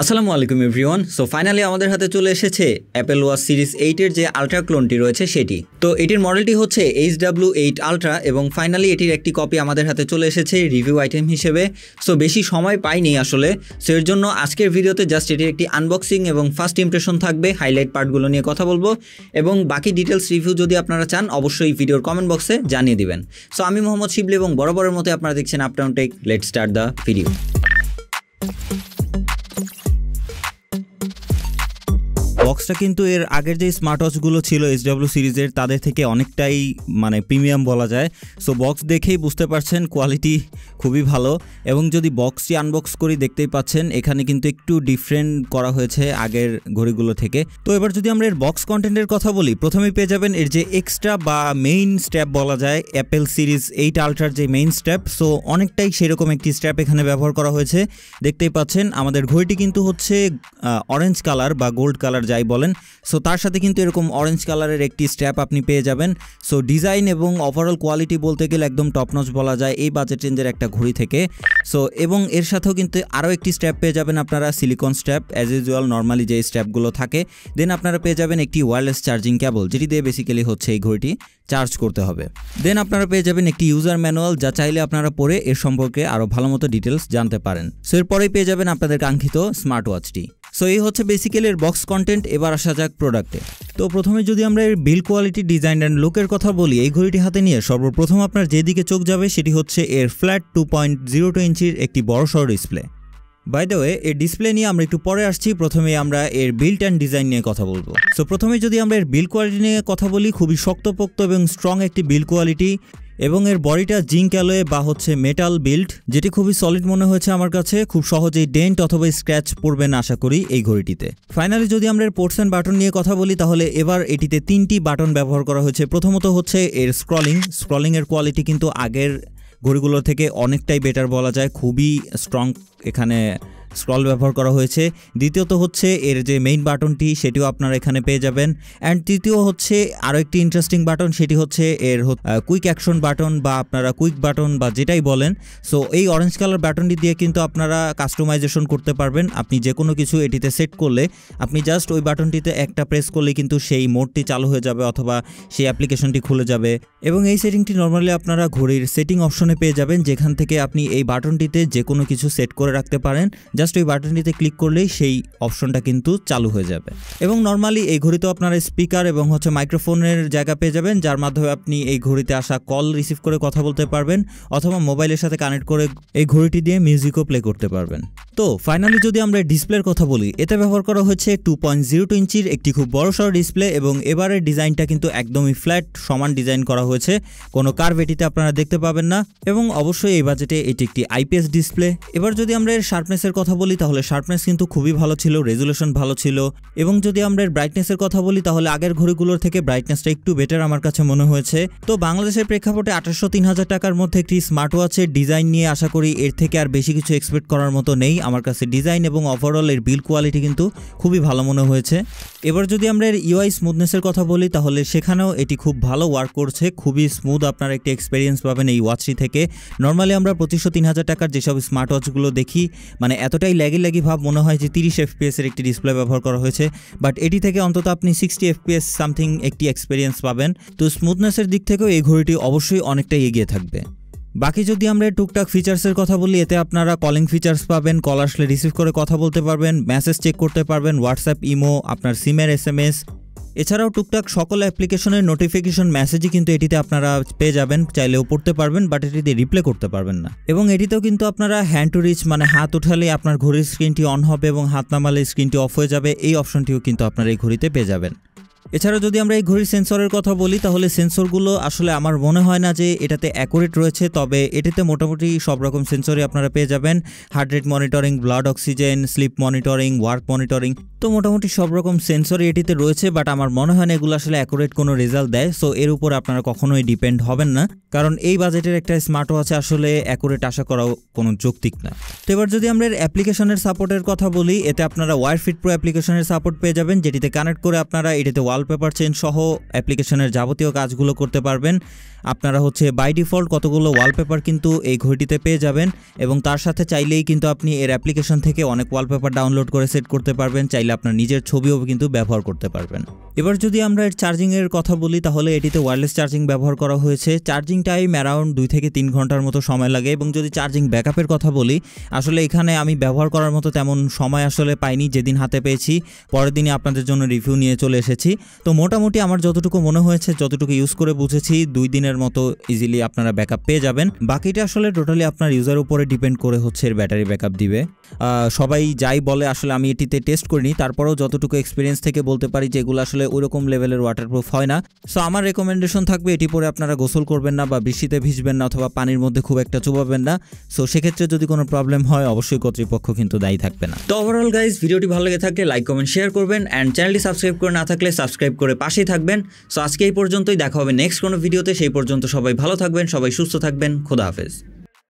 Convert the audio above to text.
আসসালামু আলাইকুম everyone. So finally আমাদের হাতে চলে এসেছে অ্যাপেল ওয়াচ সিরিজ এইটের যে আলট্রা ক্লোনটি রয়েছে সেটি। তো এটির মডেলটি হচ্ছে এইচ ডাব্লিউ এইট আলট্রা এবং ফাইনালি এটির একটি কপি আমাদের হাতে চলে এসেছে রিভিউ আইটেম হিসেবে। সো বেশি সময় পাইনি আসলে। সো এর জন্য আজকের ভিডিওতে জাস্ট এটির একটি আনবক্সিং এবং ফার্স্ট ইমপ্রেশন থাকবে। হাইলাইট পার্টগুলো নিয়ে কথা বলব। এবং বাকি ডিটেলস রিভিউ যদি আপনারা চান, অবশ্যই ভিডিওর কমেন্ট বক্সে জানিয়ে দিবেন। সো আমি মোহাম্মদ শিবলি এবং বরাবরের মতো আপনারা দেখছেন Uptown Tech let's start the video বক্সটা কিন্তু এর আগের যে স্মার্ট ওয়াচগুলো ছিল এইচডাব্লিউ সিরিজের, তাদের থেকে অনেকটাই মানে প্রিমিয়াম বলা যায়। সো বক্স দেখেই বুঝতে পারছেন কোয়ালিটি খুবই ভালো। এবং যদি বক্সটি আনবক্স করি, দেখতেই পাচ্ছেন, এখানে কিন্তু একটু ডিফারেন্ট করা হয়েছে আগের ঘড়িগুলো থেকে। তো এবার যদি আমরা এর বক্স কন্টেন্টের কথা বলি, প্রথমেই পেয়ে যাবেন এর যে এক্সট্রা বা মেইন স্ট্যাপ বলা যায় অ্যাপেল সিরিজ এইট আলট্রার যে মেইন স্ট্যাপ সো অনেকটাই সেরকম একটি স্ট্যাপ এখানে ব্যবহার করা হয়েছে। দেখতেই পাচ্ছেন, আমাদের ঘড়িটি কিন্তু হচ্ছে অরেঞ্জ কালার বা গোল্ড কালার যাই বলেন। সো তার সাথে কিন্তু এরকম অরেঞ্জ কালারের একটি স্ট্র্যাপ আপনি পেয়ে যাবেন। সো ডিজাইন এবং ওভারঅল কোয়ালিটি বলতে গেলে একদম টপনচ বলা যায় এই বাজেট রেঞ্জের একটা ঘড়ি থেকে। সো এবং এর সাথেও কিন্তু আরও একটি স্ট্র্যাপ পেয়ে যাবেন আপনারা silicone strap as usual normally যে স্ট্র্যাপগুলো থাকে। দেন আপনারা পেয়ে যাবেন একটি ওয়্যারলেস চার্জিং ক্যাবল যেটি দিয়ে বেসিক্যালি হচ্ছে এই ঘড়িটি চার্জ করতে হবে। দেন আপনারা পেয়ে যাবেন একটি ইউজার ম্যানুয়াল যা চাইলে আপনারা পরে এর সম্পর্কে আরও ভালো মতো ডিটেলস জানতে পারেন। সো এরপরেই পেয়ে যাবেন আপনাদের কাঙ্ক্ষিত স্মার্ট ওয়াচটি সো এই হচ্ছে বেসিক্যালি এর বক্স কন্টেন্ট এবার আসা যাক প্রোডাক্টে তো প্রথমে যদি আমরা এর বিল কোয়ালিটি ডিজাইন অ্যান্ড লুকের কথা বলি, এই ঘড়িটি হাতে নিয়ে সর্বপ্রথম আপনার যেদিকে চোখ যাবে, সেটি হচ্ছে এর flat two point zero two ইঞ্চির একটি বড় সড় ডিসপ্লে বাই দ্য ওয়ে এর ডিসপ্লে নিয়ে আমরা একটু পরে আসছি, প্রথমে আমরা এর বিল্ড অ্যান্ড ডিজাইন নিয়ে কথা বলব। সো প্রথমে যদি আমরা এর বিল কোয়ালিটি নিয়ে কথা বলি, খুবই শক্তপোক্ত এবং স্ট্রং একটি বিল কোয়ালিটি এবং এর বডিটা জিঙ্ক অ্যালোয়ে বা হচ্ছে মেটাল বিল্ড যেটি খুবই সলিড মনে হয়েছে আমার কাছে, খুব সহজেই ডেন্ট অথবা স্ক্র্যাচ পড়বে না আশা করি এই ঘড়িটিতে। ফাইনালি যদি আমরা এর পোর্টস অ্যান্ড বাটন নিয়ে কথা বলি, তাহলে এবার এটিতে তিনটি বাটন ব্যবহার করা হয়েছে। প্রথমত হচ্ছে এর স্ক্রলিং স্ক্রলিংয়ের কোয়ালিটি কিন্তু আগের ঘড়িগুলোর থেকে অনেকটাই বেটার বলা যায়। খুবই স্ট্রং এখানে স্ক্রল ব্যবহার করা হয়েছে। দ্বিতীয়ত হচ্ছে, এর যে মেইন বাটনটি, সেটিও আপনারা এখানে পেয়ে যাবেন। অ্যান্ড তৃতীয় হচ্ছে, আরও একটি ইন্টারেস্টিং বাটন সেটি হচ্ছে এর কুইক অ্যাকশন বাটন বা আপনারা কুইক বাটন বা যেটাই বলেন। সো এই অরেঞ্জ কালার বাটনটি দিয়ে কিন্তু আপনারা কাস্টমাইজেশন করতে পারবেন। আপনি যে কোনো কিছু এটিতে সেট করলে, আপনি জাস্ট ওই বাটনটিতে একটা প্রেস করলে কিন্তু সেই মোডটি চালু হয়ে যাবে অথবা সেই অ্যাপ্লিকেশনটি খুলে যাবে। এবং এই সেটিংটি নর্মালি আপনারা ঘড়ির সেটিং অপশনে পেয়ে যাবেন, যেখান থেকে আপনি এই বাটনটিতে যে কোনো কিছু সেট করে রাখতে পারেন। জাস্ট ওই বাটনটিতে ক্লিক করলেই সেই অপশনটা কিন্তু চালু হয়ে যাবে। এবং নর্মালি এই ঘড়িতেও আপনারা স্পিকার এবং হচ্ছে মাইক্রোফোনের জায়গা পেয়ে যাবেন, যার মাধ্যমে আপনি এই ঘড়িতে আসা কল রিসিভ করে কথা বলতে পারবেন, অথবা মোবাইলের সাথে কানেক্ট করে এই ঘড়িটি দিয়ে মিউজিকও প্লে করতে পারবেন। তো ফাইনালি যদি আমরা ডিসপ্লের কথা বলি, এতে ব্যবহার করা হয়েছে টু পয়েন্ট জিরো টু ইঞ্চির একটি খুব বড় সড় ডিসপ্লে এবং এবারের ডিজাইনটা কিন্তু একদমই ফ্ল্যাট সমান ডিজাইন করা হয়েছে। কোনো কার্ভ এটিতে আপনারা দেখতে পাবেন না এবং অবশ্যই এই বাজেটে এটি একটি আইপিএস ডিসপ্লে এবার যদি আমরা এর শার্পনেসের কথা বলি, তাহলে শার্পনেস কিন্তু খুবই ভালো ছিল রেজুলেশন ভালো ছিল এবং যদি আমরা এর ব্রাইটনেসের কথা বলি, তাহলে আগের ঘড়িগুলোর থেকে ব্রাইটনেসটা একটু বেটার আমার কাছে মনে হয়েছে। তো বাংলাদেশের প্রেক্ষাপটে আঠারোশো তিন হাজার টাকার মধ্যে একটি স্মার্ট ওয়াচের ডিজাইন নিয়ে আশা করি এর থেকে আর বেশি কিছু এক্সপেক্ট করার মতো নেই। আমার কাছে ডিজাইন এবং ওভারঅল এর বিল কোয়ালিটি কিন্তু খুবই ভালো মনে হয়েছে। এবার যদি আমরা এর ইউআই স্মুথনেসের কথা বলি, তাহলে সেখানেও এটি খুব ভালো ওয়ার্ক করছে। খুবই স্মুথ আপনার একটি এক্সপিরিয়েন্স পাবেন এই ওয়াচটি থেকে। নর্মালি আমরা পঁচিশশো তিন হাজার টাকার যেসব স্মার্ট ওয়াচগুলো দেখি মানে এতটাই ল্যাগি ল্যাগি ভাব মনে হয় যে তিরিশ এফপিএস এর একটি ডিসপ্লে ব্যবহার করা হয়েছে। বাট এটি থেকে অন্তত আপনি সিক্সটি এফপিএস সামথিং একটি এক্সপিরিয়েন্স পাবেন। তো স্মুথনেসের দিক থেকেও এই ঘড়িটি অবশ্যই অনেকটাই এগিয়ে থাকবে। বাকি যদি আমরা টুকটাক ফিচার্সের কথা বলি, এতে আপনারা কলিং ফিচার্স পাবেন কল আসলে রিসিভ করে কথা বলতে পারবেন মেসেজ চেক করতে পারবেন হোয়াটসঅ্যাপ ইমো আপনার সিমের এস এম এস এছাড়াও টুকটাক সকল অ্যাপ্লিকেশনের নোটিফিকেশন মেসেজই কিন্তু এটিতে আপনারা পেয়ে যাবেন, চাইলেও পড়তে পারবেন বাট এটিতে রিপ্লে করতে পারবেন না। এবং এটিতেও কিন্তু আপনারা হ্যান্ড টু রিচ মানে হাত উঠালে আপনার ঘড়ির স্ক্রিনটি অন হবে এবং হাত নামালে স্ক্রিনটি অফ হয়ে যাবে, এই অপশনটিও কিন্তু আপনার এই ঘড়িতে পেয়ে যাবেন। এছাড়া যদি আমরা এই ঘড়ির সেন্সরের কথা বলি, তাহলে সেন্সরগুলো আসলে আমার মনে হয় না যে এটাতে অ্যাকুরেট রয়েছে, তবে এটিতে মোটামুটি সব রকম সেন্সরই আপনারা পেয়ে যাবেন। Heart rate monitoring, blood oxygen, sleep monitoring, work monitoring, তো মোটামুটি সব রকম সেন্সরই এটিতে রয়েছে, বাট আমার মনে হয় না এগুলো আসলে অ্যাকুরেট কোনো রেজাল্ট দেয়। সো এর উপর আপনারা কখনোই ডিপেন্ড হবেন না, কারণ এই বাজেটের একটা স্মার্ট ওয়াচে আসলে অ্যাকুরেট আশা করাও কোনো যৌক্তিক না। তো এবার যদি আমরা অ্যাপ্লিকেশনের সাপোর্টের কথা বলি, এতে আপনারা ওয়ার ফিট প্রো অ্যাপ্লিকেশনের সাপোর্ট পেয়ে যাবেন, যেটিতে কানেক্ট করে আপনারা এটিতে ওয়ালপেপার চেঞ্জ সহ অ্যাপ্লিকেশনের যাবতীয় কাজগুলো করতে পারবেন। আপনারা হচ্ছে বাই ডিফল্ট কতগুলো ওয়ালপেপার কিন্তু এই ঘড়িটিতে পেয়ে যাবেন এবং তার সাথে চাইলেই কিন্তু আপনি এর অ্যাপ্লিকেশন থেকে অনেক ওয়ালপেপার ডাউনলোড করে সেট করতে পারবেন, চাইলে আপনার নিজের ছবিও কিন্তু ব্যবহার করতে পারবেন। এবার যদি আমরা এর চার্জিংয়ের কথা বলি, তাহলে এটিতে ওয়্যারলেস চার্জিং ব্যবহার করা হয়েছে। চার্জিং টাইম অ্যারাউন্ড দুই থেকে তিন ঘণ্টার মতো সময় লাগে এবং যদি চার্জিং ব্যাকআপের কথা বলি, আসলে এখানে আমি ব্যবহার করার মতো তেমন সময় আসলে পাইনি, যেদিন হাতে পেয়েছি, পরের দিনই আপনাদের জন্য রিভিউ নিয়ে চলে এসেছি। তো মোটামুটি আমার যতটুকু মনে হয়েছে, যতটুকু ইউজ করে বুঝেছি, দুই দিনের মতো ইজিলি আপনারা ব্যাকআপ পেয়ে যাবেন। বাকিটা আসলে টোটালি আপনার ইউজার উপরে ডিপেন্ড করে হচ্ছে এর ব্যাটারি ব্যাকআপ দিবে। সবাই যাই বলে, আসলে আমি এটিতে টেস্ট করিনি, তারপরেও যতটুকু এক্সপিরিয়েন্স থেকে বলতে পারি যে এগুলো আসলে ওইরকম লেভেলের ওয়াটারপ্রুফ হয় না। সো আমার রেকমেন্ডেশন থাকবে, এটি পরে আপনারা গোসল করবেন না বা বৃষ্টিতে ভিজবেন না অথবা পানির মধ্যে খুব একটা চুবাবেন না। সো সেক্ষেত্রে যদি কোনো প্রবলেম হয়, অবশ্যই কর্তৃপক্ষ কিন্তু দায়ী থাকবে না। তো ওভারঅল গাইজ ভিডিওটি ভালো লেগে থাকলে লাইক কমেন্ট শেয়ার করবেন। অ্যান্ড চ্যানেলটি সাবস্ক্রাইব করে না থাকলে সাবস্ক্রাইব করে পাশেই থাকবেন। সো আজকে এই পর্যন্তই, দেখা হবে নেক্সট কোনো ভিডিওতে। সেই পর্যন্ত সবাই ভালো থাকবেন, সবাই সুস্থ থাকবেন, খোদা হাফেজ।